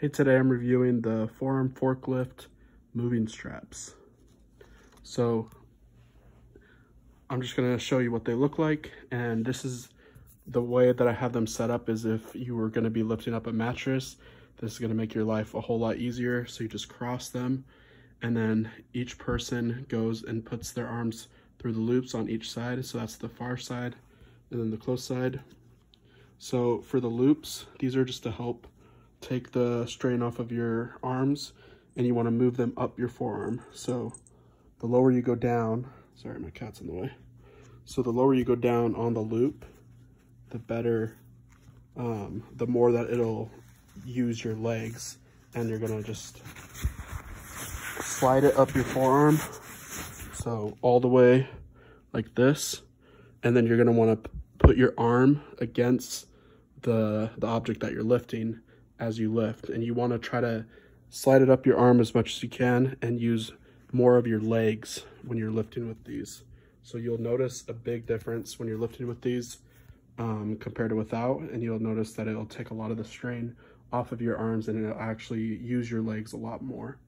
Hey, today I'm reviewing the Forearm Forklift moving straps. So I'm just gonna show you what they look like. And this is the way that I have them set up is if you were gonna be lifting up a mattress, this is gonna make your life a whole lot easier. So you just cross them and then each person goes and puts their arms through the loops on each side. So that's the far side and then the close side. So for the loops, these are just to help take the strain off of your arms and you want to move them up your forearm. So the lower you go down, sorry, my cat's in the way. So the lower you go down on the loop, the better, um, the more that it'll use your legs and you're gonna just slide it up your forearm. So all the way like this. And then you're gonna wanna put your arm against the, the object that you're lifting as you lift. And you want to try to slide it up your arm as much as you can and use more of your legs when you're lifting with these. So you'll notice a big difference when you're lifting with these um, compared to without. And you'll notice that it'll take a lot of the strain off of your arms and it'll actually use your legs a lot more.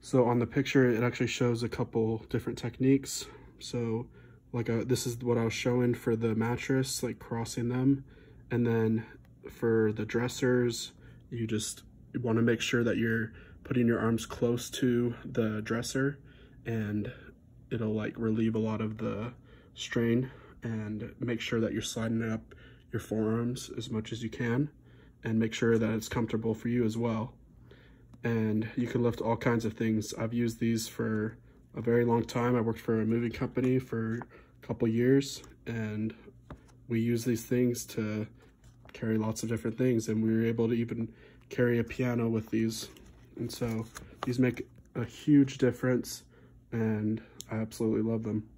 So on the picture, it actually shows a couple different techniques. So like a, uh, this is what I was showing for the mattress, like crossing them. And then for the dressers, you just want to make sure that you're putting your arms close to the dresser and it'll like relieve a lot of the strain and make sure that you're sliding up your forearms as much as you can and make sure that it's comfortable for you as well. And you can lift all kinds of things. I've used these for a very long time. I worked for a moving company for a couple years and we use these things to carry lots of different things and we were able to even carry a piano with these. And so these make a huge difference and I absolutely love them.